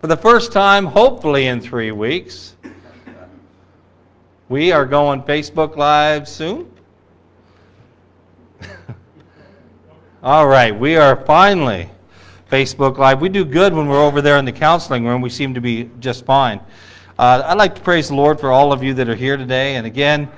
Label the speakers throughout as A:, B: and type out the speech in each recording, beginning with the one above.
A: For the first time, hopefully in three weeks, we are going Facebook Live soon. All right, we are finally Facebook Live. We do good when we're over there in the counseling room. We seem to be just fine. Uh, I'd like to praise the Lord for all of you that are here today. And again,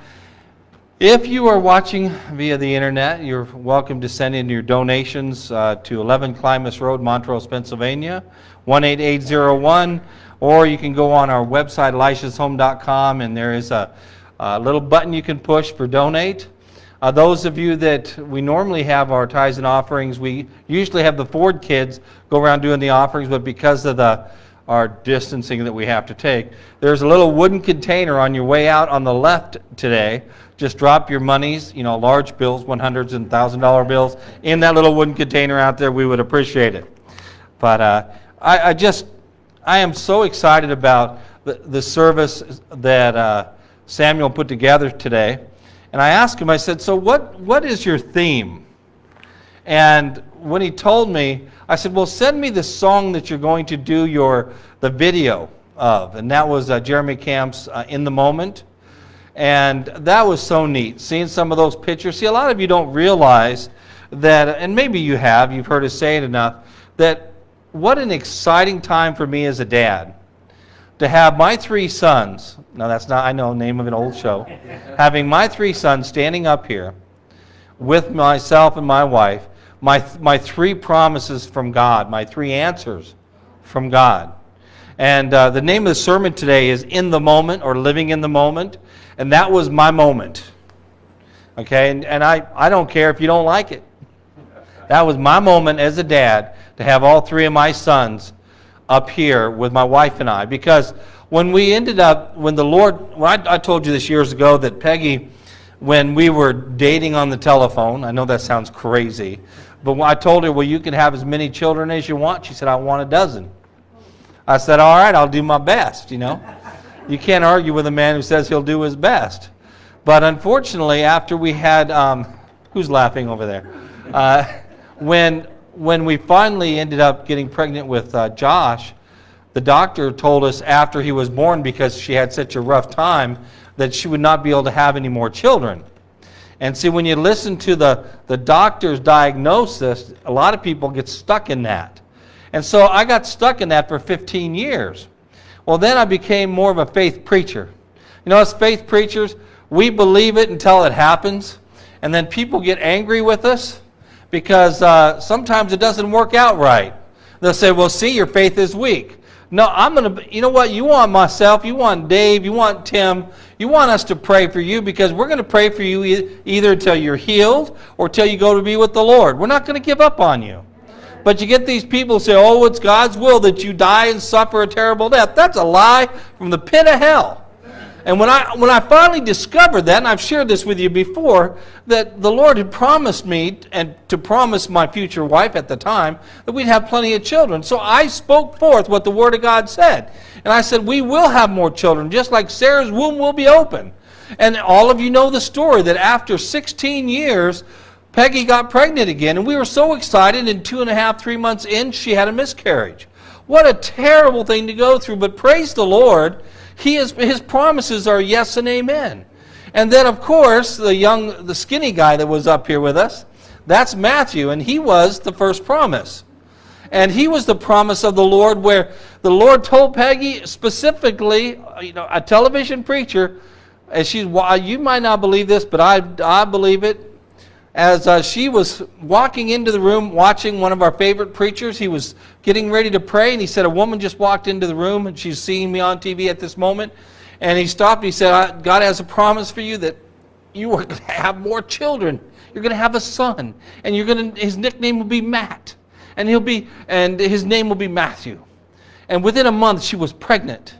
A: if you are watching via the internet, you're welcome to send in your donations uh, to 11 Climas Road, Montrose, Pennsylvania, 18801, or you can go on our website, elishashome.com, and there is a, a little button you can push for donate. Uh, those of you that we normally have our tithes and offerings, we usually have the Ford kids go around doing the offerings, but because of the our distancing that we have to take, there's a little wooden container on your way out on the left today. Just drop your monies, you know, large bills, 100s and $1,000 bills, in that little wooden container out there. We would appreciate it. But uh, I, I, just, I am so excited about the, the service that uh, Samuel put together today. And I asked him, I said, So what, what is your theme? And when he told me, I said, Well, send me the song that you're going to do your, the video of. And that was uh, Jeremy Camp's uh, In the Moment. And that was so neat, seeing some of those pictures. See, a lot of you don't realize that, and maybe you have, you've heard us say it enough, that what an exciting time for me as a dad to have my three sons, now that's not, I know, name of an old show, having my three sons standing up here with myself and my wife, my, my three promises from God, my three answers from God. And uh, the name of the sermon today is In the Moment or Living in the Moment. And that was my moment. Okay? And, and I, I don't care if you don't like it. That was my moment as a dad to have all three of my sons up here with my wife and I. Because when we ended up, when the Lord, well, I, I told you this years ago that Peggy, when we were dating on the telephone, I know that sounds crazy, but I told her, well, you can have as many children as you want. She said, I want a dozen. I said, all right, I'll do my best, you know. You can't argue with a man who says he'll do his best. But unfortunately, after we had, um, who's laughing over there? Uh, when when we finally ended up getting pregnant with uh, Josh, the doctor told us after he was born, because she had such a rough time, that she would not be able to have any more children. And see, when you listen to the, the doctor's diagnosis, a lot of people get stuck in that. And so I got stuck in that for 15 years. Well, then I became more of a faith preacher. You know, as faith preachers, we believe it until it happens, and then people get angry with us because uh, sometimes it doesn't work out right. They'll say, well, see, your faith is weak. No, I'm going to, you know what? You want myself, you want Dave, you want Tim, you want us to pray for you because we're going to pray for you either until you're healed or until you go to be with the Lord. We're not going to give up on you. But you get these people say, oh, it's God's will that you die and suffer a terrible death. That's a lie from the pit of hell. And when I, when I finally discovered that, and I've shared this with you before, that the Lord had promised me and to promise my future wife at the time that we'd have plenty of children. So I spoke forth what the Word of God said. And I said, We will have more children, just like Sarah's womb will be open. And all of you know the story that after 16 years, Peggy got pregnant again. And we were so excited, and two and a half, three months in, she had a miscarriage. What a terrible thing to go through. But praise the Lord he is, his promises are yes and amen. And then, of course, the young, the skinny guy that was up here with us, that's Matthew, and he was the first promise. And he was the promise of the Lord where the Lord told Peggy specifically, you know, a television preacher, and she's, why you might not believe this, but I, I believe it as uh, she was walking into the room watching one of our favorite preachers. He was getting ready to pray, and he said, A woman just walked into the room, and she's seeing me on TV at this moment. And he stopped and he said, God has a promise for you that you are going to have more children. You're going to have a son, and you're going to, his nickname will be Matt, and he'll be, and his name will be Matthew. And within a month, she was pregnant.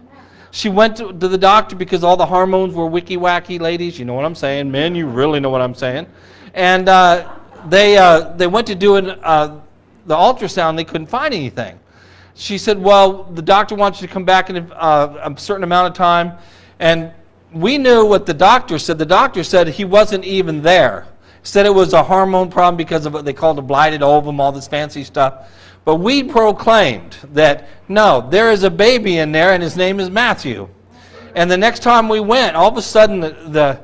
A: She went to, the doctor because all the hormones were wicky wacky, ladies. You know what I'm saying? Men, you really know what I'm saying. And uh, they, uh, they went to do an, uh, the ultrasound, they couldn't find anything. She said, Well, the doctor wants you to come back in a, uh, a certain amount of time. And we knew what the doctor said. The doctor said he wasn't even there. Said it was a hormone problem because of what they called a blighted ovum, all this fancy stuff. But we proclaimed that no, there is a baby in there and his name is Matthew. And the next time we went, all of a sudden the, the,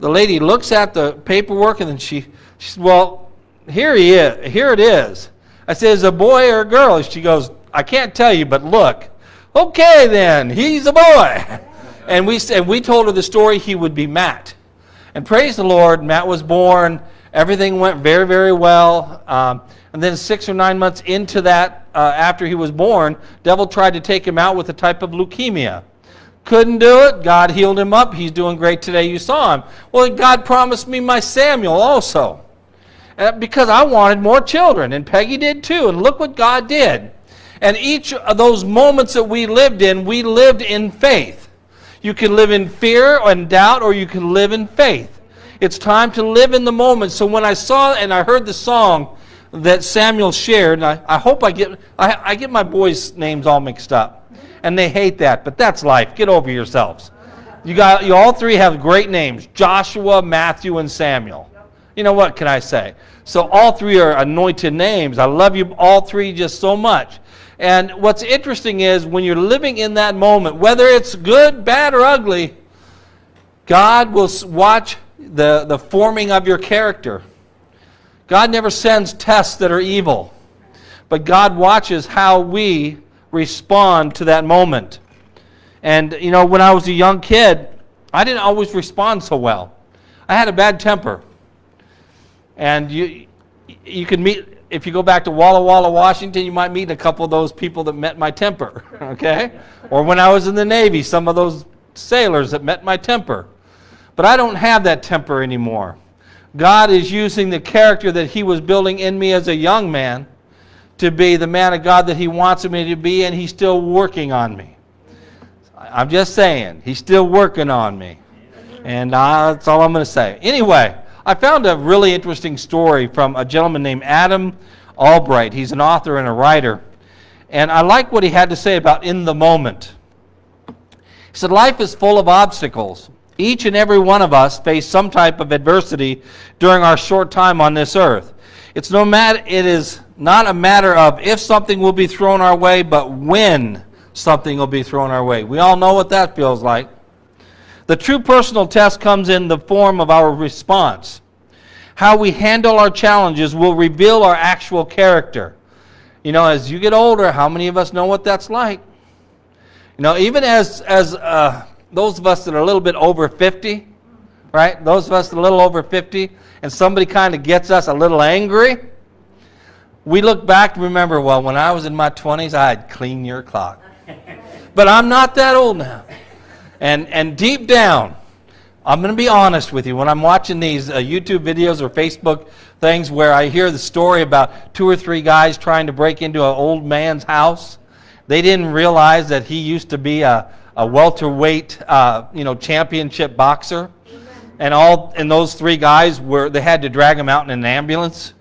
A: the lady looks at the paperwork and then she, she says, Well, here he is. Here it is. I said, Is a boy or a girl? She goes, I can't tell you, but look. Okay, then, he's a boy. And we, and we told her the story he would be Matt. And praise the Lord, Matt was born. Everything went very, very well. Um, and then six or nine months into that, uh, after he was born, devil tried to take him out with a type of leukemia. Couldn't do it. God healed him up. He's doing great today. You saw him. Well, God promised me my Samuel also. Uh, because I wanted more children, and Peggy did too. And look what God did. And each of those moments that we lived in, we lived in faith. You can live in fear and doubt, or you can live in faith. It's time to live in the moment. So when I saw and I heard the song that Samuel shared, and I, I hope I get, I, I get my boys' names all mixed up. And they hate that, but that's life. Get over yourselves. You got you all three have great names Joshua, Matthew, and Samuel. You know what can I say? So all three are anointed names. I love you all three just so much. And what's interesting is when you're living in that moment, whether it's good, bad, or ugly, God will watch the, the forming of your character. God never sends tests that are evil, but God watches how we respond to that moment. And, you know, when I was a young kid, I didn't always respond so well. I had a bad temper. And you, you can meet, if you go back to Walla Walla, Washington, you might meet a couple of those people that met my temper, okay? Or when I was in the Navy, some of those sailors that met my temper. But I don't have that temper anymore. God is using the character that He was building in me as a young man to be the man of God that He wants me to be, and He's still working on me. I'm just saying, He's still working on me. And uh, that's all I'm going to say. Anyway. I found a really interesting story from a gentleman named Adam Albright. He's an author and a writer. And I like what he had to say about in the moment. He said, Life is full of obstacles. Each and every one of us face some type of adversity during our short time on this earth. It's no matter, it is not a matter of if something will be thrown our way, but when something will be thrown our way. We all know what that feels like. The true personal test comes in the form of our response. How we handle our challenges will reveal our actual character. You know, as you get older, how many of us know what that's like? You know, even as, as uh, those of us that are a little bit over 50, right? Those of us a little over 50, and somebody kind of gets us a little angry, we look back remember, well, when I was in my 20s, I'd clean your clock. But I'm not that old now. And, and deep down, I'm going to be honest with you. When I'm watching these uh, YouTube videos or Facebook things where I hear the story about two or three guys trying to break into an old man's house, they didn't realize that he used to be a, a welterweight, uh, you know, championship boxer. And all and those three guys were they had to drag him out in an ambulance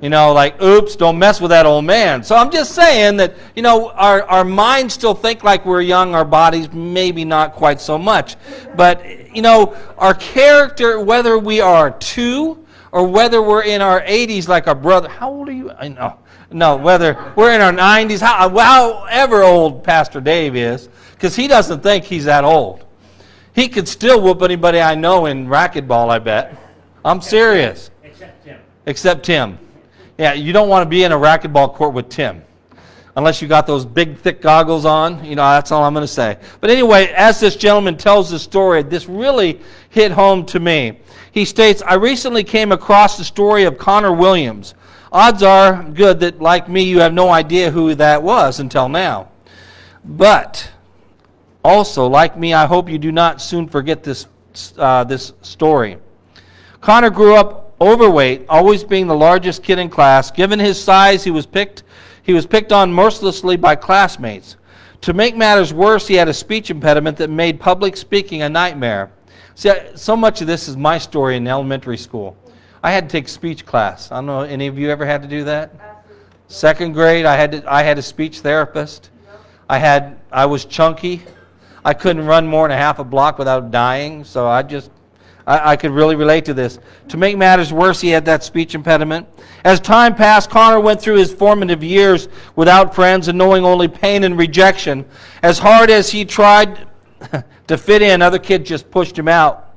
A: you know, like, oops, don't mess with that old man. So I'm just saying that, you know, our, our minds still think like we're young, our bodies maybe not quite so much. But, you know, our character, whether we are two or whether we're in our 80s like our brother, how old are you? I know. No, whether we're in our 90s, how, however old Pastor Dave is, because he doesn't think he's that old. He could still whoop anybody I know in racquetball, I bet. I'm serious.
B: Except Tim.
A: Yeah, you don't want to be in a racquetball court with Tim. Unless you got those big, thick goggles on. You know, that's all I'm going to say. But anyway, as this gentleman tells the story, this really hit home to me. He states, I recently came across the story of Connor Williams. Odds are good that, like me, you have no idea who that was until now. But also, like me, I hope you do not soon forget this, uh, this story. Connor grew up overweight, always being the largest kid in class. Given his size, he was picked he was picked on mercilessly by classmates. To make matters worse, he had a speech impediment that made public speaking a nightmare. See, so much of this is my story in elementary school. I had to take speech class. I don't know, any of you ever had to do that? Second grade, I had to, I had a speech therapist. I had I was chunky. I couldn't run more than a half a block without dying, so I just I, I could really relate to this. To make matters worse, he had that speech impediment. As time passed, Connor went through his formative years without friends and knowing only pain and rejection. As hard as he tried to fit in, other kids just pushed him out.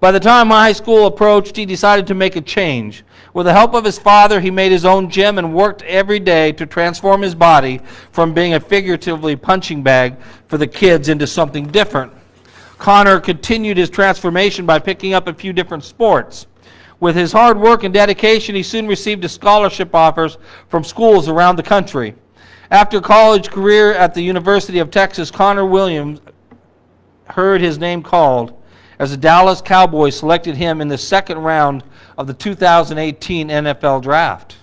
A: By the time high school approached, he decided to make a change. With the help of his father, he made his own gym and worked every day to transform his body from being a figuratively punching bag for the kids into something different. Connor continued his transformation by picking up a few different sports. With his hard work and dedication, he soon received scholarship offers from schools around the country. After a college career at the University of Texas, Connor Williams heard his name called as the Dallas Cowboys selected him in the second round of the 2018 NFL Draft.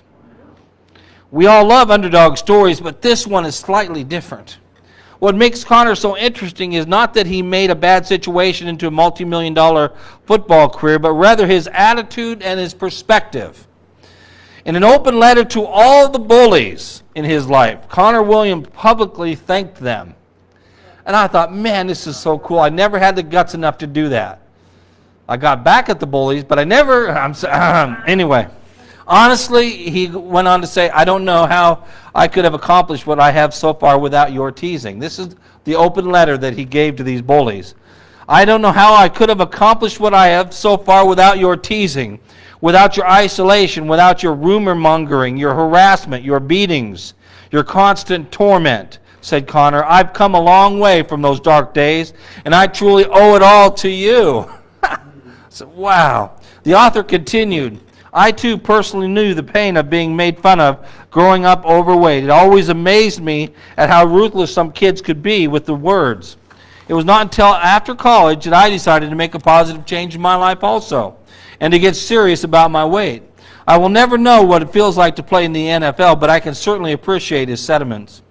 A: We all love underdog stories, but this one is slightly different. What makes Connor so interesting is not that he made a bad situation into a multi million dollar football career, but rather his attitude and his perspective. In an open letter to all the bullies in his life, Connor Williams publicly thanked them and I thought, man, this is so cool. I never had the guts enough to do that. I got back at the bullies, but I never, I'm, anyway. Honestly, he went on to say, I don't know how I could have accomplished what I have so far without your teasing. This is the open letter that he gave to these bullies. I don't know how I could have accomplished what I have so far without your teasing, without your isolation, without your rumor mongering, your harassment, your beatings, your constant torment said Connor. I've come a long way from those dark days, and I truly owe it all to you. so, wow. The author continued. I too personally knew the pain of being made fun of growing up overweight. It always amazed me at how ruthless some kids could be with the words. It was not until after college that I decided to make a positive change in my life also and to get serious about my weight. I will never know what it feels like to play in the NFL, but I can certainly appreciate his sentiments.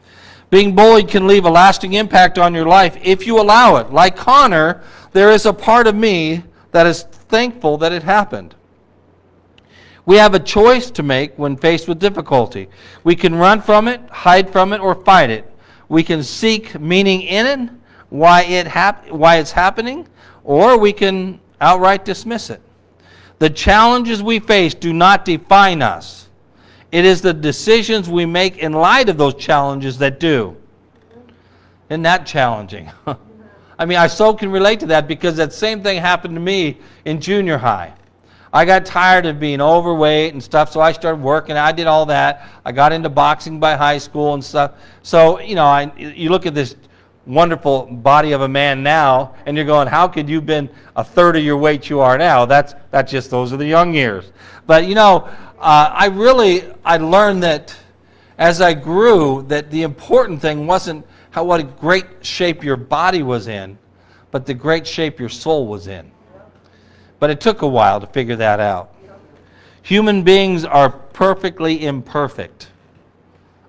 A: Being bullied can leave a lasting impact on your life if you allow it. Like Connor, there is a part of me that is thankful that it happened. We have a choice to make when faced with difficulty. We can run from it, hide from it, or fight it. We can seek meaning in it, why, it hap- why it's happening, or we can outright dismiss it. The challenges we face do not define us. It is the decisions we make in light of those challenges that do. Isn't that challenging? I mean, I so can relate to that because that same thing happened to me in junior high. I got tired of being overweight and stuff, so I started working. I did all that. I got into boxing by high school and stuff. So, you know, I, you look at this wonderful body of a man now, and you're going, how could you have been a third of your weight you are now? That's, that's just, those are the young years. But, you know, uh, I really I learned that as I grew that the important thing wasn't how what a great shape your body was in, but the great shape your soul was in. But it took a while to figure that out. Human beings are perfectly imperfect.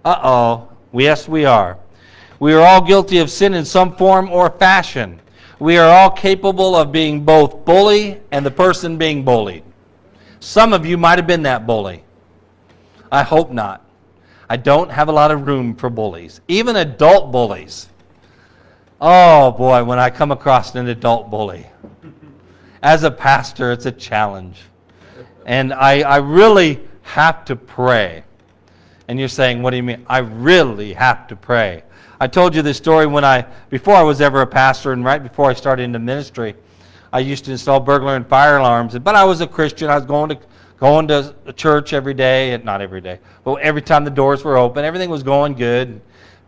A: Uh oh. Yes, we are. We are all guilty of sin in some form or fashion. We are all capable of being both bully and the person being bullied. Some of you might have been that bully. I hope not. I don't have a lot of room for bullies, even adult bullies. Oh boy, when I come across an adult bully. As a pastor, it's a challenge. And I, I really have to pray. And you're saying, what do you mean? I really have to pray. I told you this story when I, before I was ever a pastor and right before I started into ministry. I used to install burglar and fire alarms, but I was a Christian. I was going to going to church every day, and not every day, but every time the doors were open, everything was going good.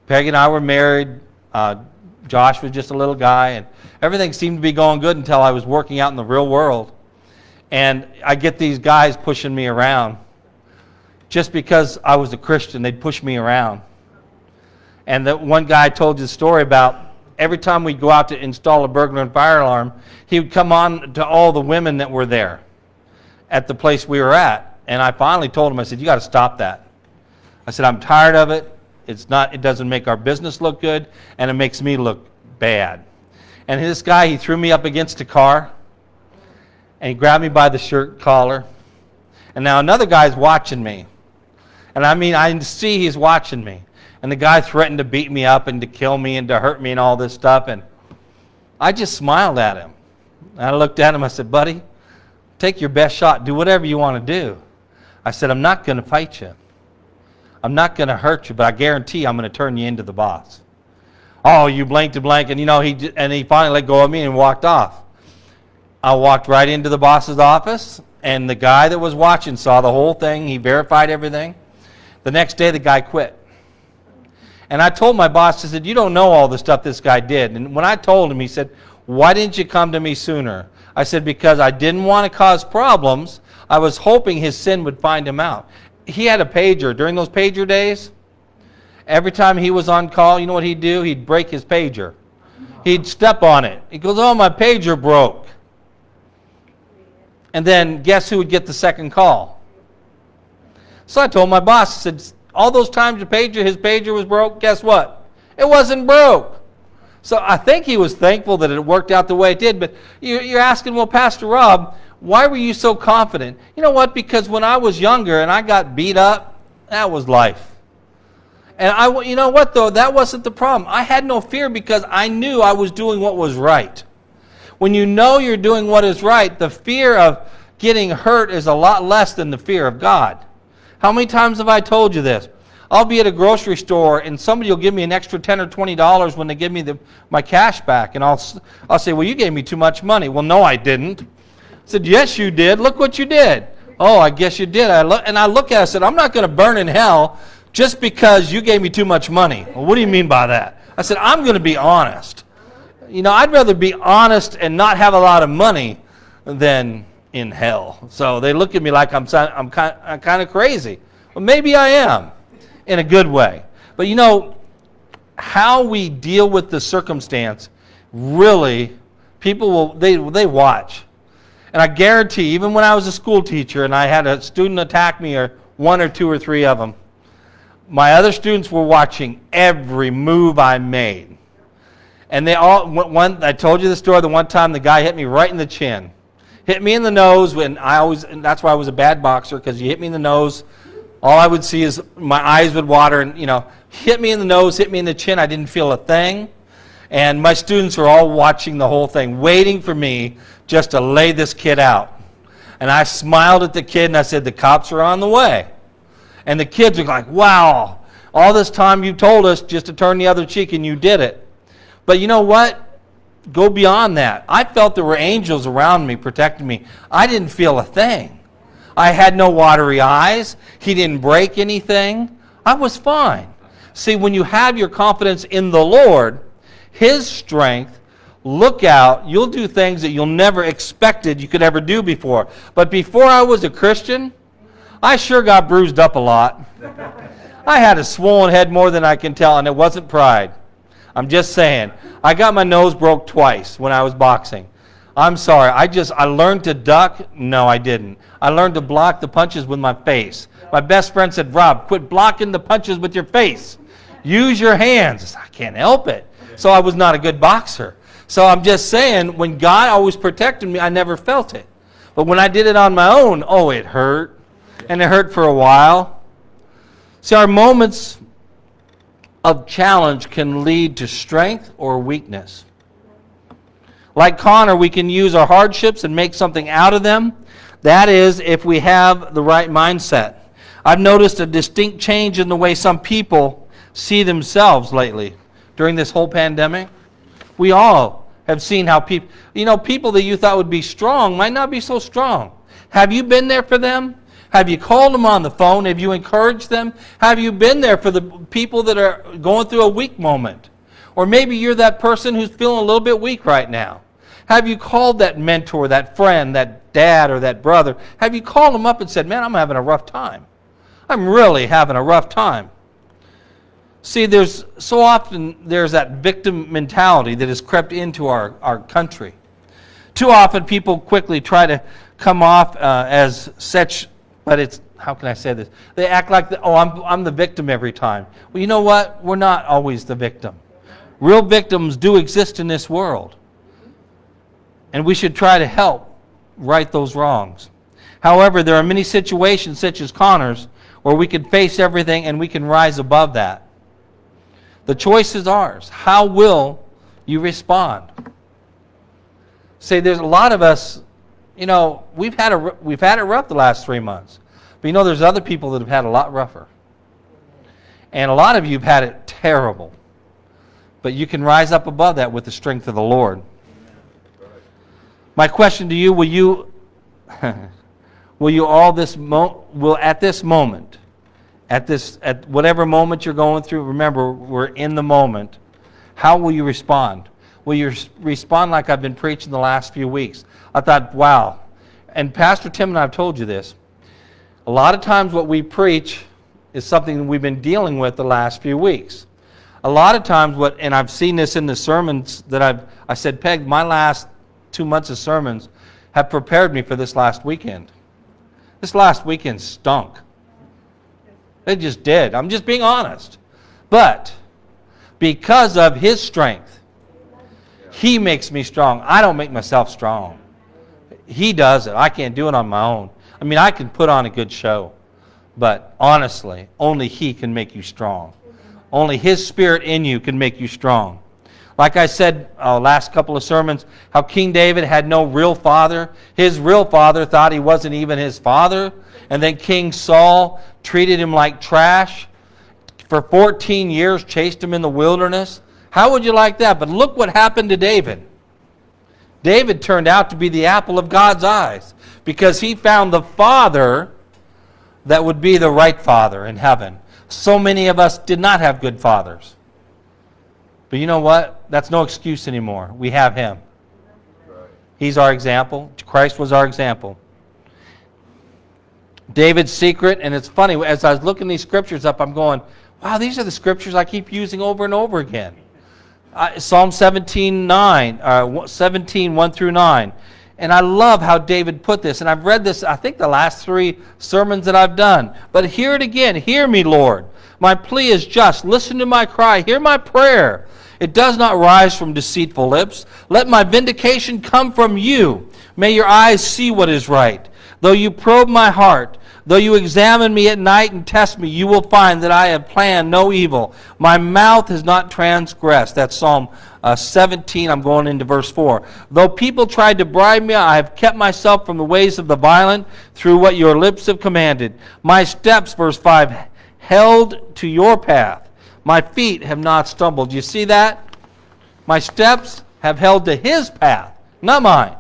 A: Peggy and I were married. Uh, Josh was just a little guy, and everything seemed to be going good until I was working out in the real world. And I get these guys pushing me around. Just because I was a Christian, they'd push me around. And that one guy told you the story about every time we'd go out to install a burglar and fire alarm, he would come on to all the women that were there at the place we were at. And I finally told him, I said, you got to stop that. I said, I'm tired of it. It's not, it doesn't make our business look good, and it makes me look bad. And this guy, he threw me up against a car, and he grabbed me by the shirt collar. And now another guy's watching me. And I mean, I see he's watching me. And the guy threatened to beat me up and to kill me and to hurt me and all this stuff. And I just smiled at him. And I looked at him. I said, Buddy, take your best shot. Do whatever you want to do. I said, I'm not going to fight you. I'm not going to hurt you, but I guarantee I'm going to turn you into the boss. Oh, you blinked to blank, and you know he and he finally let go of me and walked off. I walked right into the boss's office, and the guy that was watching saw the whole thing. He verified everything. The next day, the guy quit. And I told my boss, I said, You don't know all the stuff this guy did. And when I told him, he said, Why didn't you come to me sooner? I said, Because I didn't want to cause problems. I was hoping his sin would find him out. He had a pager. During those pager days, every time he was on call, you know what he'd do? He'd break his pager. He'd step on it. He goes, Oh, my pager broke. And then guess who would get the second call? So I told my boss, I said, all those times your pager, his pager was broke, guess what? It wasn't broke. So I think he was thankful that it worked out the way it did. But you're asking, well, Pastor Rob, why were you so confident? You know what? Because when I was younger and I got beat up, that was life. And I, you know what though? That wasn't the problem. I had no fear because I knew I was doing what was right. When you know you're doing what is right, the fear of getting hurt is a lot less than the fear of God. How many times have I told you this? I'll be at a grocery store and somebody will give me an extra 10 or 20 dollars when they give me the, my cash back and I'll, I'll say, well, you gave me too much money. Well, no, I didn't. I said, yes, you did. Look what you did. Oh, I guess you did. I look, and I look at it and said, I'm not going to burn in hell just because you gave me too much money. Well, what do you mean by that? I said, I'm going to be honest you know, I'd rather be honest and not have a lot of money than in hell. So they look at me like I'm, I'm, kind, I'm kind of crazy. Well, maybe I am in a good way. But you know, how we deal with the circumstance really, people will, they, they watch. And I guarantee, even when I was a school teacher and I had a student attack me, or one or two or three of them, my other students were watching every move I made. And they all, one, I told you the story the one time the guy hit me right in the chin. Hit me in the nose when I always, that's why I was a bad boxer, because you hit me in the nose, all I would see is my eyes would water and, you know, hit me in the nose, hit me in the chin. I didn't feel a thing. And my students were all watching the whole thing, waiting for me just to lay this kid out. And I smiled at the kid and I said, the cops are on the way. And the kids are like, wow, all this time you told us just to turn the other cheek and you did it. But you know what? Go beyond that. I felt there were angels around me protecting me. I didn't feel a thing. I had no watery eyes. He didn't break anything. I was fine. See, when you have your confidence in the Lord, His strength, look out. You'll do things that you'll never expected you could ever do before. But before I was a Christian, I sure got bruised up a lot. I had a swollen head more than I can tell, and it wasn't pride. I'm just saying. I got my nose broke twice when I was boxing. I'm sorry. I just I learned to duck. No, I didn't. I learned to block the punches with my face. My best friend said, "Rob, quit blocking the punches with your face. Use your hands." I can't help it. So I was not a good boxer. So I'm just saying, when God always protected me, I never felt it. But when I did it on my own, oh, it hurt. And it hurt for a while. See, our moments of challenge can lead to strength or weakness. Like Connor, we can use our hardships and make something out of them. That is, if we have the right mindset. I've noticed a distinct change in the way some people see themselves lately during this whole pandemic. We all have seen how people, you know, people that you thought would be strong might not be so strong. Have you been there for them? Have you called them on the phone? Have you encouraged them? Have you been there for the people that are going through a weak moment? Or maybe you're that person who's feeling a little bit weak right now. Have you called that mentor, that friend, that dad, or that brother? Have you called them up and said, Man, I'm having a rough time? I'm really having a rough time. See, there's so often there's that victim mentality that has crept into our, our country. Too often people quickly try to come off uh, as such but it's, how can I say this? They act like, the, oh, I'm, I'm the victim every time. Well, you know what? We're not always the victim. Real victims do exist in this world. And we should try to help right those wrongs. However, there are many situations, such as Connor's, where we can face everything and we can rise above that. The choice is ours. How will you respond? Say, there's a lot of us, you know, we've had, a, we've had it rough the last three months. But you know, there's other people that have had a lot rougher. And a lot of you have had it terrible. But you can rise up above that with the strength of the Lord. My question to you, will you will you all this mo- will at this moment at this at whatever moment you're going through, remember we're in the moment. How will you respond? Will you respond like I've been preaching the last few weeks? I thought, wow. And Pastor Tim and I have told you this. A lot of times what we preach is something we've been dealing with the last few weeks. A lot of times what and I've seen this in the sermons that I've I said, Peg, my last two months of sermons have prepared me for this last weekend. This last weekend stunk. It just did. I'm just being honest. But because of his strength, he makes me strong. I don't make myself strong. He does it. I can't do it on my own. I mean, I can put on a good show. But honestly, only he can make you strong. Only his spirit in you can make you strong. Like I said uh, last couple of sermons, how King David had no real father. His real father thought he wasn't even his father. And then King Saul treated him like trash. For 14 years, chased him in the wilderness. How would you like that? But look what happened to David. David turned out to be the apple of God's eyes because he found the father that would be the right father in heaven. So many of us did not have good fathers. But you know what? That's no excuse anymore. We have him. He's our example. Christ was our example. David's secret, and it's funny, as I was looking these scriptures up, I'm going, wow, these are the scriptures I keep using over and over again. Uh, Psalm 17, 9, uh, 17, 1 through 9. And I love how David put this. And I've read this, I think, the last three sermons that I've done. But hear it again. Hear me, Lord. My plea is just. Listen to my cry. Hear my prayer. It does not rise from deceitful lips. Let my vindication come from you. May your eyes see what is right. Though you probe my heart, though you examine me at night and test me, you will find that I have planned no evil. My mouth has not transgressed. That's Psalm uh, 17. I'm going into verse 4. Though people tried to bribe me, I have kept myself from the ways of the violent through what your lips have commanded. My steps, verse 5, held to your path. My feet have not stumbled. You see that? My steps have held to his path, not mine.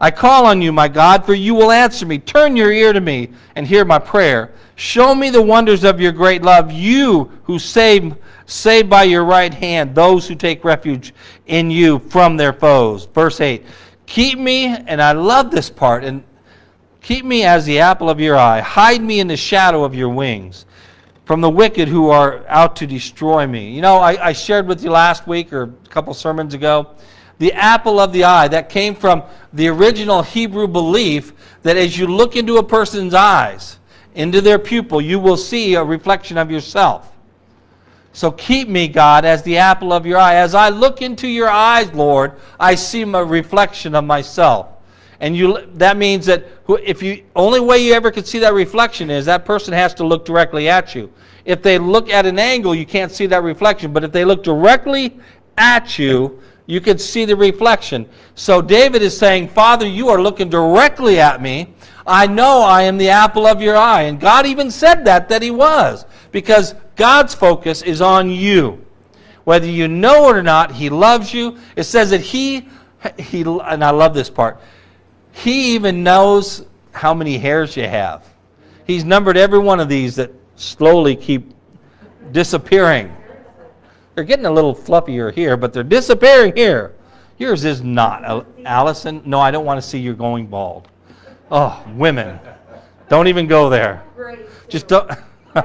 A: I call on you, my God, for you will answer me. Turn your ear to me and hear my prayer. Show me the wonders of your great love, you who save, save by your right hand those who take refuge in you from their foes. Verse 8 Keep me, and I love this part, and keep me as the apple of your eye. Hide me in the shadow of your wings from the wicked who are out to destroy me. You know, I, I shared with you last week or a couple sermons ago the apple of the eye that came from the original Hebrew belief that as you look into a person's eyes, into their pupil, you will see a reflection of yourself. So keep me, God, as the apple of your eye. As I look into your eyes, Lord, I see a reflection of myself. And you, that means that if you only way you ever could see that reflection is that person has to look directly at you. If they look at an angle, you can't see that reflection. But if they look directly at you, you can see the reflection. So David is saying, Father, you are looking directly at me. I know I am the apple of your eye. And God even said that, that he was. Because God's focus is on you. Whether you know it or not, he loves you. It says that he, he and I love this part, he even knows how many hairs you have. He's numbered every one of these that slowly keep disappearing. They're getting a little fluffier here, but they're disappearing here. Yours is not. Allison, no, I don't want to see you going bald. Oh, women. Don't even go there. Just don't.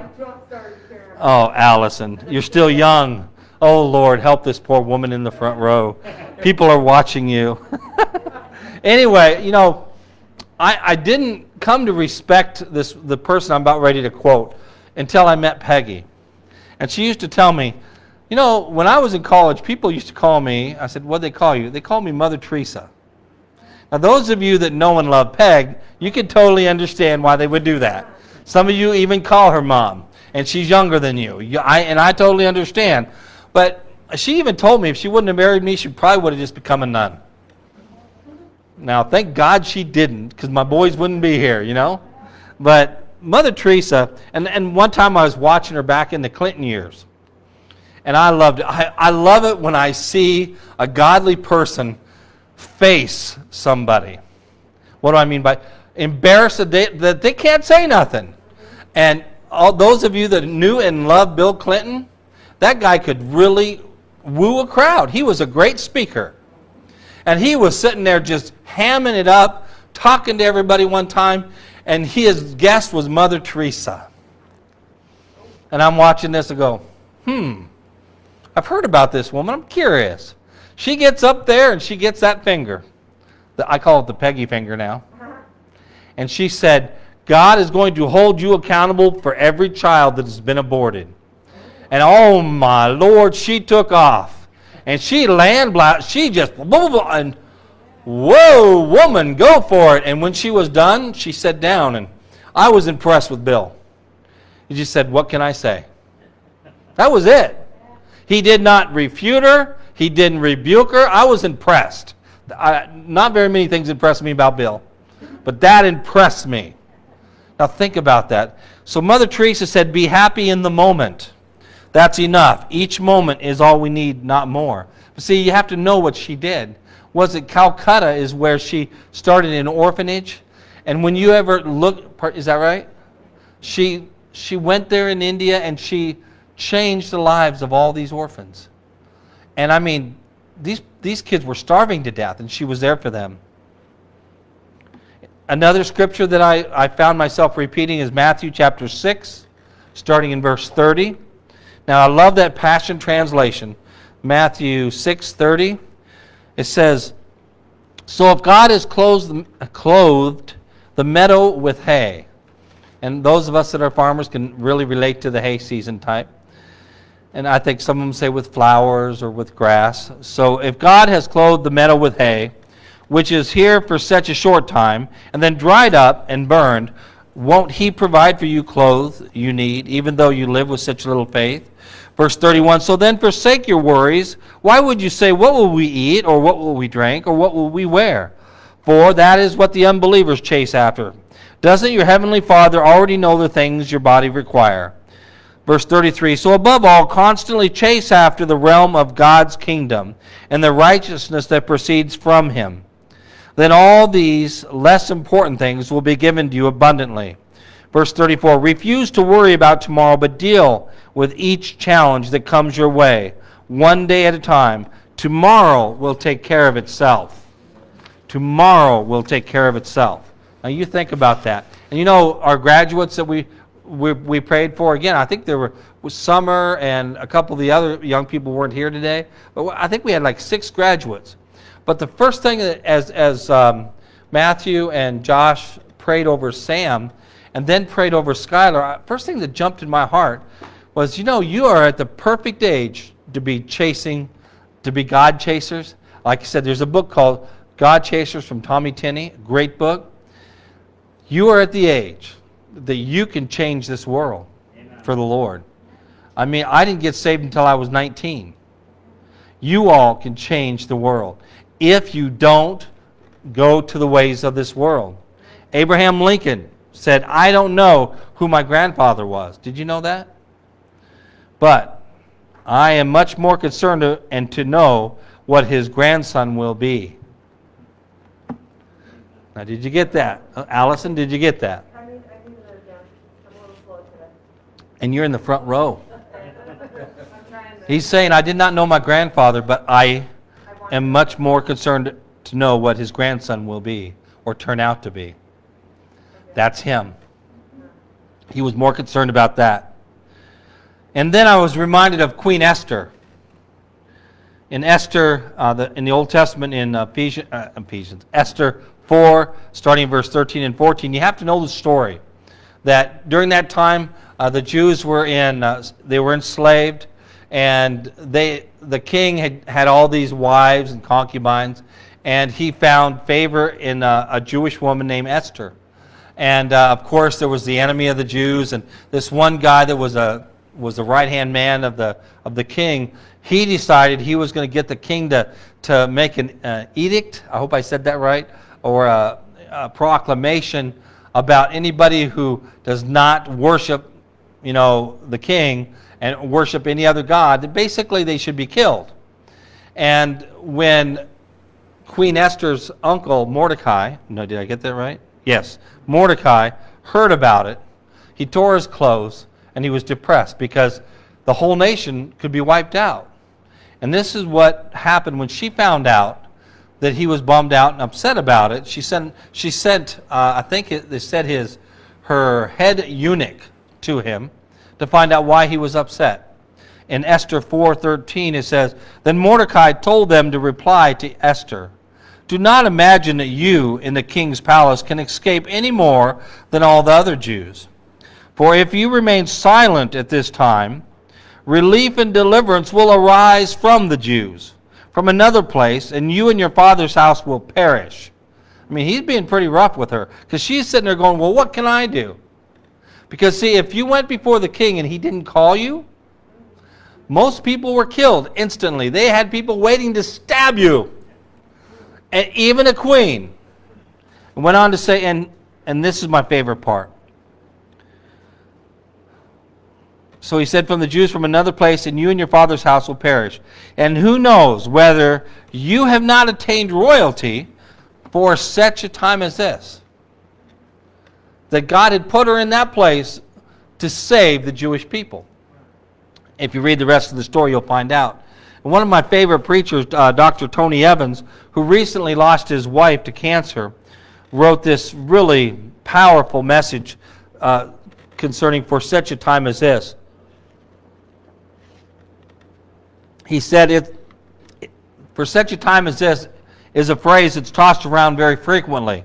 A: oh, Allison, you're still young. Oh, Lord, help this poor woman in the front row. People are watching you. anyway, you know, I, I didn't come to respect this the person I'm about ready to quote until I met Peggy. And she used to tell me, you know, when I was in college, people used to call me, I said, what they call you? They called me Mother Teresa. Now, those of you that know and love Peg, you can totally understand why they would do that. Some of you even call her mom, and she's younger than you. I, and I totally understand. But she even told me if she wouldn't have married me, she probably would have just become a nun. Now, thank God she didn't, because my boys wouldn't be here, you know? But Mother Teresa, and, and one time I was watching her back in the Clinton years, and I loved it. I, I love it when I see a godly person face somebody. What do I mean by embarrassed that they, that they can't say nothing? And all those of you that knew and loved Bill Clinton, that guy could really woo a crowd. He was a great speaker. And he was sitting there just hamming it up, talking to everybody one time, and his guest was Mother Teresa. And I'm watching this and go, hmm, I've heard about this woman. I'm curious. She gets up there and she gets that finger. I call it the Peggy finger now. And she said, God is going to hold you accountable for every child that has been aborted. And oh my Lord, she took off. And she land she just, blah, blah, blah, and whoa, woman, go for it. And when she was done, she sat down. And I was impressed with Bill. He just said, What can I say? That was it. He did not refute her, he didn't rebuke her. I was impressed. I, not very many things impressed me about Bill, but that impressed me. Now think about that. So Mother Teresa said, Be happy in the moment. That's enough. Each moment is all we need, not more. But see, you have to know what she did. Was it Calcutta is where she started an orphanage? And when you ever look, is that right? She, she went there in India and she changed the lives of all these orphans. And I mean, these, these kids were starving to death, and she was there for them. Another scripture that I, I found myself repeating is Matthew chapter 6, starting in verse 30. Now, I love that Passion Translation. Matthew 6 30. It says, So if God has clothed, clothed the meadow with hay, and those of us that are farmers can really relate to the hay season type. And I think some of them say with flowers or with grass. So if God has clothed the meadow with hay, which is here for such a short time, and then dried up and burned, won't He provide for you clothes you need, even though you live with such little faith? Verse 31 So then forsake your worries. Why would you say, What will we eat, or what will we drink, or what will we wear? For that is what the unbelievers chase after. Doesn't your heavenly Father already know the things your body require? Verse 33 So above all, constantly chase after the realm of God's kingdom and the righteousness that proceeds from him. Then all these less important things will be given to you abundantly. Verse 34 Refuse to worry about tomorrow, but deal with each challenge that comes your way, one day at a time. Tomorrow will take care of itself. Tomorrow will take care of itself. Now you think about that. And you know, our graduates that we, we, we prayed for, again, I think there were Summer and a couple of the other young people weren't here today, but I think we had like six graduates. But the first thing, as, as um, Matthew and Josh prayed over Sam, and then prayed over Skylar, first thing that jumped in my heart was, you know, you are at the perfect age to be chasing, to be God chasers. Like I said, there's a book called God Chasers from Tommy Tenney, great book. You are at the age that you can change this world Amen. for the Lord. I mean, I didn't get saved until I was 19. You all can change the world if you don't go to the ways of this world. Abraham Lincoln said, I don't know who my grandfather was. Did you know that? But I am much more concerned to, and to know what his grandson will be. Now, did you get that? Allison, did you get that? I mean, I mean, uh, and you're in the front row. He's saying, I did not know my grandfather, but I am much more concerned to know what his grandson will be or turn out to be. That's him. He was more concerned about that. And then I was reminded of Queen Esther. In Esther, uh, the, in the Old Testament, in Ephesians, uh, Ephesians, Esther 4, starting in verse 13 and 14, you have to know the story. That during that time, uh, the Jews were in, uh, they were enslaved, and they, the king had, had all these wives and concubines, and he found favor in a, a Jewish woman named Esther. And uh, of course, there was the enemy of the Jews, and this one guy that was a was the right hand man of the of the king. he decided he was going to get the king to, to make an uh, edict. I hope I said that right. Or a, a proclamation about anybody who does not worship, you know, the king and worship any other god, that basically they should be killed. And when Queen Esther's uncle, Mordecai, no, did I get that right? Yes, Mordecai heard about it. He tore his clothes and he was depressed because the whole nation could be wiped out. And this is what happened when she found out that he was bummed out and upset about it. She sent, she sent uh, I think it, they said his, her head eunuch to him to find out why he was upset. In Esther 4:13 it says, "Then Mordecai told them to reply to Esther, do not imagine that you in the king's palace can escape any more than all the other Jews. For if you remain silent at this time, relief and deliverance will arise from the Jews, from another place, and you and your father's house will perish. I mean, he's being pretty rough with her because she's sitting there going, Well, what can I do? Because, see, if you went before the king and he didn't call you, most people were killed instantly. They had people waiting to stab you, and even a queen. And went on to say, and, and this is my favorite part. So he said, From the Jews from another place, and you and your father's house will perish. And who knows whether you have not attained royalty for such a time as this? That God had put her in that place to save the Jewish people. If you read the rest of the story, you'll find out. And one of my favorite preachers, uh, Dr. Tony Evans, who recently lost his wife to cancer, wrote this really powerful message uh, concerning for such a time as this. he said, it, for such a time as this is a phrase that's tossed around very frequently,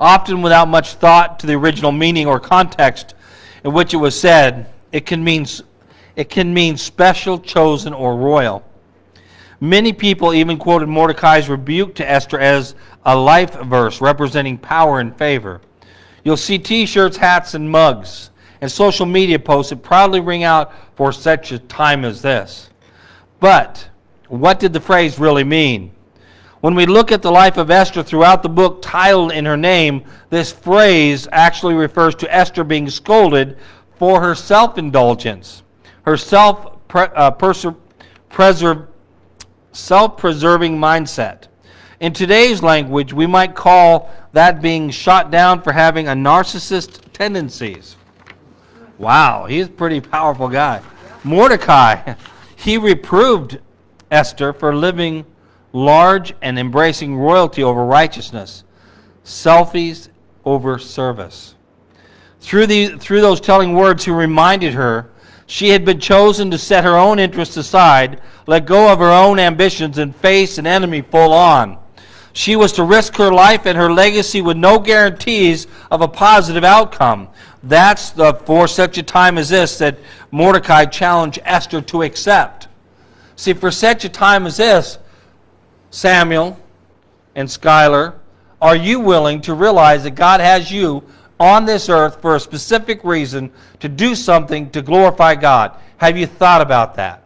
A: often without much thought to the original meaning or context in which it was said. It can mean, it can mean special, chosen, or royal. Many people even quoted Mordecai's rebuke to Esther as a life verse representing power and favor. You'll see t shirts, hats, and mugs, and social media posts that proudly ring out for such a time as this. But what did the phrase really mean? When we look at the life of Esther throughout the book titled in her name, this phrase actually refers to Esther being scolded for her self indulgence, her self uh, preserving mindset. In today's language, we might call that being shot down for having a narcissist tendencies. Wow, he's a pretty powerful guy. Mordecai he reproved Esther for living large and embracing royalty over righteousness, selfies over service. Through, the, through those telling words, he reminded her she had been chosen to set her own interests aside, let go of her own ambitions, and face an enemy full on. She was to risk her life and her legacy with no guarantees of a positive outcome. That's the, for such a time as this that Mordecai challenged Esther to accept. See, for such a time as this, Samuel and Skylar, are you willing to realize that God has you on this earth for a specific reason to do something to glorify God? Have you thought about that?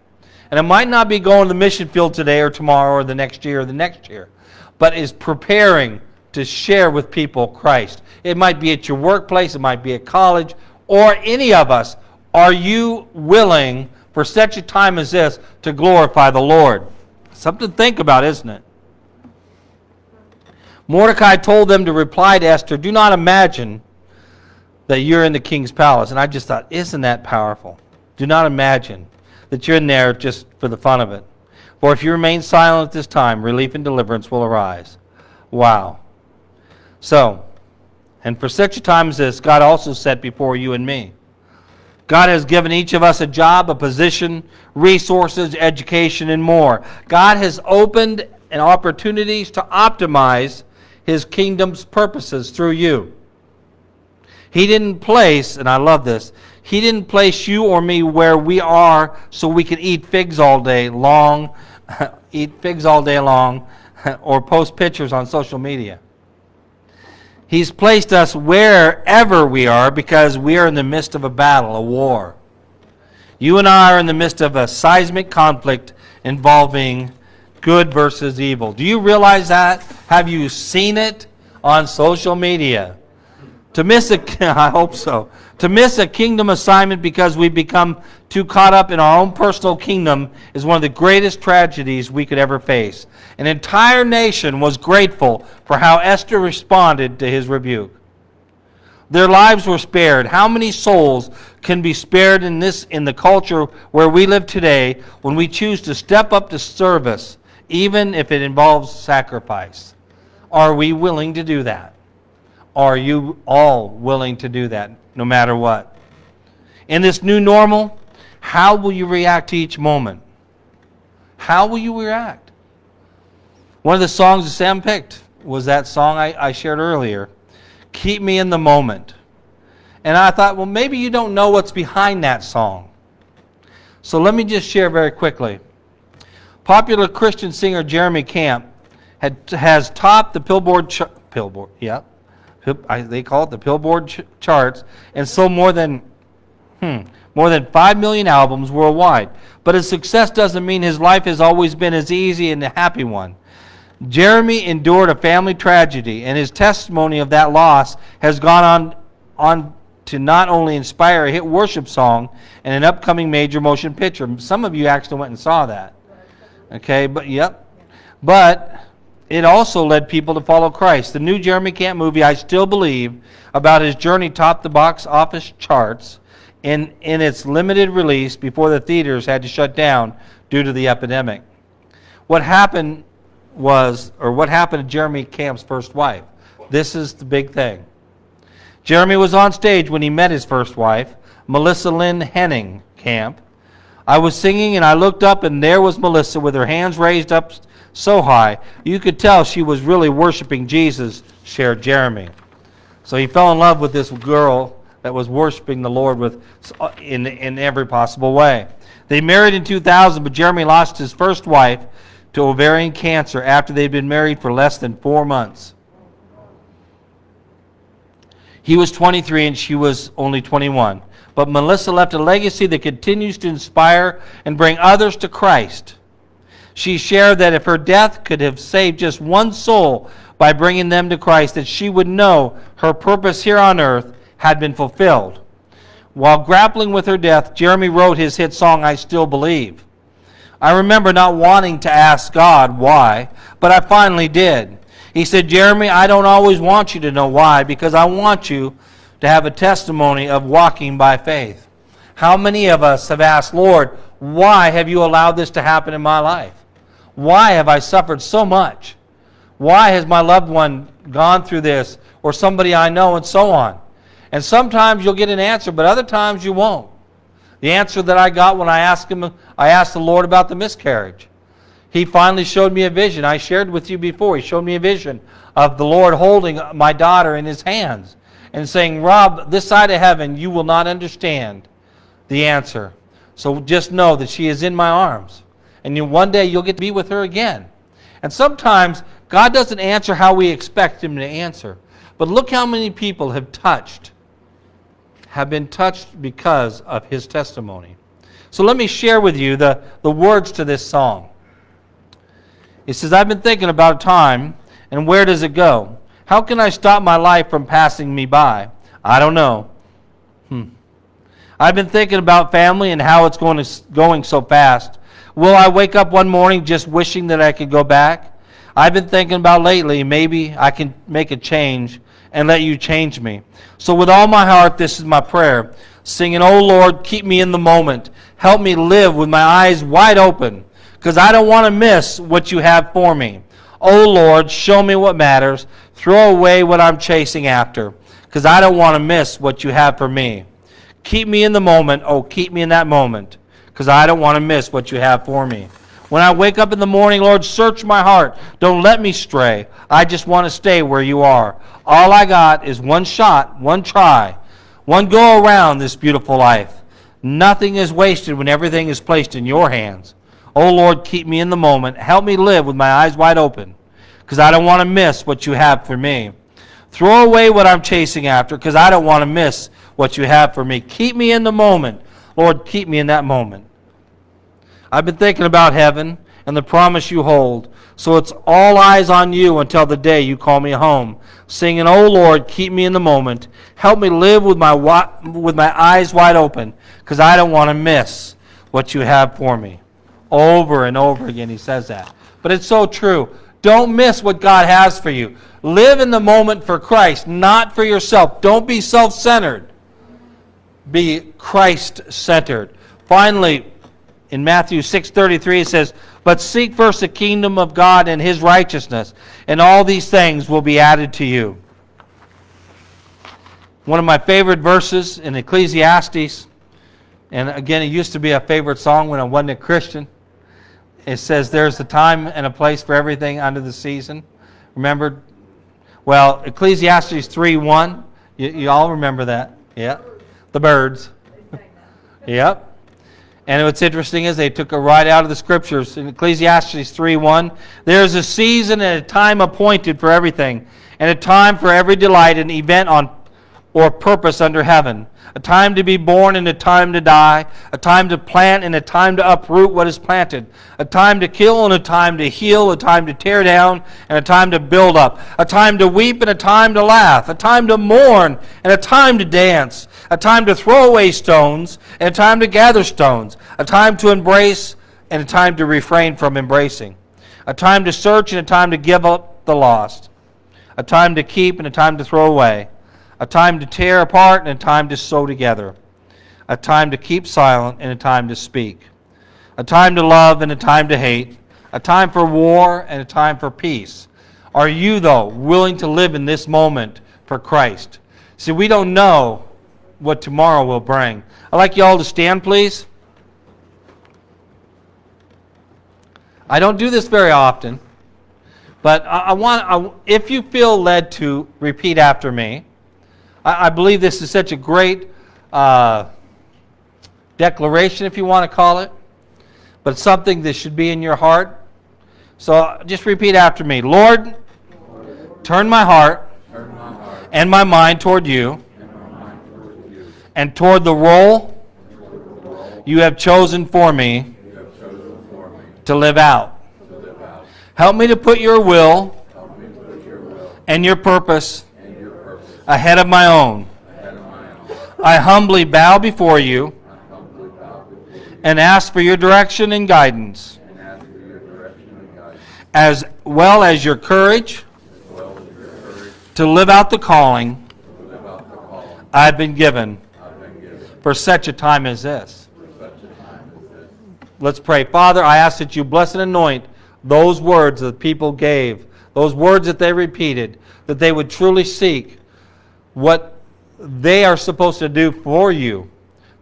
A: And it might not be going to the mission field today or tomorrow or the next year or the next year, but is preparing to share with people Christ. It might be at your workplace, it might be at college, or any of us. Are you willing for such a time as this to glorify the Lord? Something to think about, isn't it? Mordecai told them to reply to Esther, Do not imagine that you're in the king's palace. And I just thought, Isn't that powerful? Do not imagine that you're in there just for the fun of it. For if you remain silent at this time, relief and deliverance will arise. Wow. So, and for such a time as this, God also set before you and me. God has given each of us a job, a position, resources, education, and more. God has opened an opportunities to optimize his kingdom's purposes through you. He didn't place, and I love this, he didn't place you or me where we are so we can eat figs all day long, eat figs all day long, or post pictures on social media. He's placed us wherever we are because we are in the midst of a battle, a war. You and I are in the midst of a seismic conflict involving good versus evil. Do you realize that? Have you seen it on social media? To miss a, I hope so. To miss a kingdom assignment because we become too caught up in our own personal kingdom is one of the greatest tragedies we could ever face. An entire nation was grateful for how Esther responded to his rebuke. Their lives were spared. How many souls can be spared in this in the culture where we live today when we choose to step up to service, even if it involves sacrifice? Are we willing to do that? Are you all willing to do that, no matter what? In this new normal, how will you react to each moment? How will you react? One of the songs that Sam picked was that song I, I shared earlier Keep Me in the Moment. And I thought, well, maybe you don't know what's behind that song. So let me just share very quickly. Popular Christian singer Jeremy Camp had, has topped the Billboard, Billboard, yeah, they call it the Billboard ch- charts, and sold more than, hmm, more than 5 million albums worldwide. But his success doesn't mean his life has always been as easy and a happy one. Jeremy endured a family tragedy, and his testimony of that loss has gone on, on to not only inspire a hit worship song and an upcoming major motion picture. Some of you actually went and saw that. Okay, but yep. But it also led people to follow Christ. The new Jeremy Camp movie, I still believe, about his journey topped the box office charts in, in its limited release before the theaters had to shut down due to the epidemic. What happened was, or what happened to Jeremy Camp's first wife. This is the big thing. Jeremy was on stage when he met his first wife, Melissa Lynn Henning Camp. I was singing and I looked up and there was Melissa with her hands raised up so high. You could tell she was really worshiping Jesus, shared Jeremy. So he fell in love with this girl that was worshiping the Lord with uh, in, in every possible way. They married in 2000, but Jeremy lost his first wife to ovarian cancer after they'd been married for less than four months. He was 23 and she was only 21. But Melissa left a legacy that continues to inspire and bring others to Christ. She shared that if her death could have saved just one soul by bringing them to Christ, that she would know her purpose here on earth had been fulfilled. While grappling with her death, Jeremy wrote his hit song, I Still Believe. I remember not wanting to ask God why, but I finally did. He said, Jeremy, I don't always want you to know why because I want you to have a testimony of walking by faith. How many of us have asked, Lord, why have you allowed this to happen in my life? Why have I suffered so much? Why has my loved one gone through this or somebody I know and so on? And sometimes you'll get an answer, but other times you won't. The answer that I got when I asked him, I asked the Lord about the miscarriage. He finally showed me a vision. I shared with you before. He showed me a vision of the Lord holding my daughter in his hands and saying, Rob, this side of heaven, you will not understand the answer. So just know that she is in my arms. And you, one day you'll get to be with her again. And sometimes God doesn't answer how we expect him to answer. But look how many people have touched have been touched because of his testimony. So let me share with you the, the words to this song. It says, I've been thinking about time, and where does it go? How can I stop my life from passing me by? I don't know. Hmm. I've been thinking about family and how it's going, to, going so fast. Will I wake up one morning just wishing that I could go back? I've been thinking about lately, maybe I can make a change and let you change me. So, with all my heart, this is my prayer. Singing, Oh Lord, keep me in the moment. Help me live with my eyes wide open, because I don't want to miss what you have for me. Oh Lord, show me what matters. Throw away what I'm chasing after, because I don't want to miss what you have for me. Keep me in the moment. Oh, keep me in that moment, because I don't want to miss what you have for me. When I wake up in the morning, Lord, search my heart. Don't let me stray. I just want to stay where you are. All I got is one shot, one try, one go around this beautiful life. Nothing is wasted when everything is placed in your hands. Oh Lord, keep me in the moment. Help me live with my eyes wide open because I don't want to miss what you have for me. Throw away what I'm chasing after because I don't want to miss what you have for me. Keep me in the moment. Lord, keep me in that moment. I've been thinking about heaven and the promise you hold. So it's all eyes on you until the day you call me home. Singing, Oh Lord, keep me in the moment. Help me live with my, with my eyes wide open because I don't want to miss what you have for me. Over and over again, he says that. But it's so true. Don't miss what God has for you. Live in the moment for Christ, not for yourself. Don't be self centered. Be Christ centered. Finally, in Matthew 6:33 it says, "But seek first the kingdom of God and his righteousness, and all these things will be added to you." One of my favorite verses in Ecclesiastes, and again it used to be a favorite song when I wasn't a Christian. It says there's a time and a place for everything under the season. Remember? Well, Ecclesiastes 3:1. You, you all remember that? Yeah. The Byrds. yep. And what's interesting is they took it right out of the scriptures. In Ecclesiastes 3.1, there's a season and a time appointed for everything, and a time for every delight and event on or purpose under heaven. A time to be born and a time to die. A time to plant and a time to uproot what is planted. A time to kill and a time to heal. A time to tear down and a time to build up. A time to weep and a time to laugh. A time to mourn and a time to dance. A time to throw away stones and a time to gather stones. A time to embrace and a time to refrain from embracing. A time to search and a time to give up the lost. A time to keep and a time to throw away a time to tear apart and a time to sew together, a time to keep silent and a time to speak, a time to love and a time to hate, a time for war and a time for peace. Are you, though, willing to live in this moment for Christ? See, we don't know what tomorrow will bring. I'd like you all to stand, please. I don't do this very often, but I, I want, I, if you feel led to repeat after me, I, I believe this is such a great uh, declaration, if you want to call it, but something that should be in your heart. So just repeat after me Lord, turn my heart, and my mind toward you, and toward the role you have chosen for me to live out. Help me to put your will and your purpose ahead of my own. I humbly bow before you and ask for your direction and guidance, as well as your courage to live out the calling I've been given for such a time as this. Let's pray. Father, I ask that you bless and anoint those words that people gave, those words that they repeated, that they would truly seek what they are supposed to do for you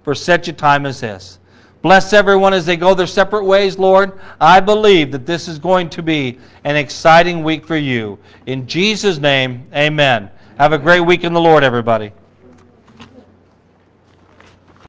A: for such a time as this. Bless everyone as they go their separate ways, Lord. I believe that this is going to be an exciting week for you. In Jesus' name, amen. Have a great week in the Lord, everybody.